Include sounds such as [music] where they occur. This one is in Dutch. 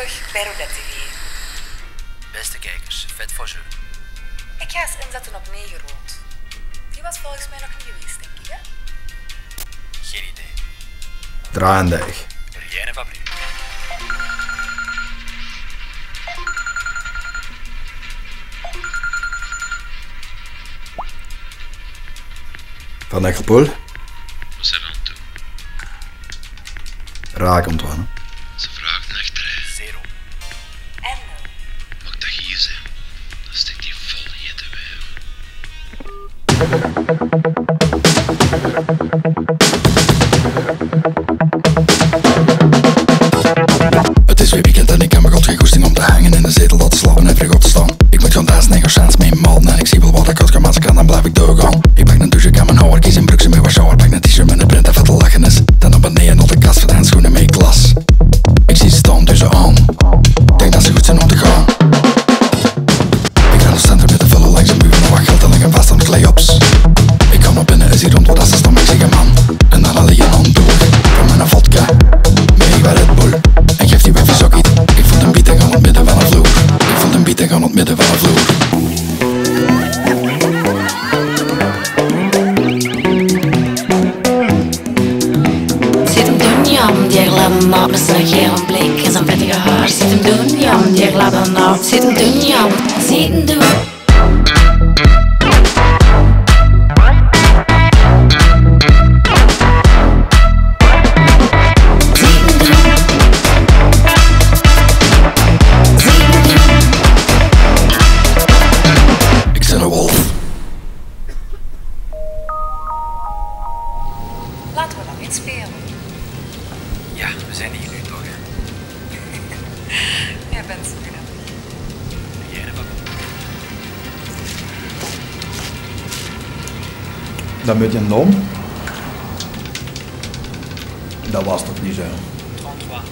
terug bij Roulette TV. Beste kijkers, vet voor ze. Ik ga eens inzetten op 9 rood. Die was volgens mij nog niet geweest, denk ik, hè? Geen idee. Draaiendig. Rienne Fabriek. Van Eckelpoel. Wat zijn er aan toe? Raak ontwannen. Het is weer weekend en ik heb me god geen goesting om te hangen in de zetel dat te slapen en op te staan. Ik moet gaan daar negociaties mee malen en ik zie En ga op midden van de vloer. Die gladden op met zijn gele blik en zijn vettige haar. Zit hem doen, jam, die gladden op. Zit hem doen, jam, zit hem doen. Dan inspelen. Ja, we zijn hier nu toch, hè. [laughs] Jij bent zo grappig. Rienne Fabriek. Dat met je nom? Dat was toch niet zo? 33. Maar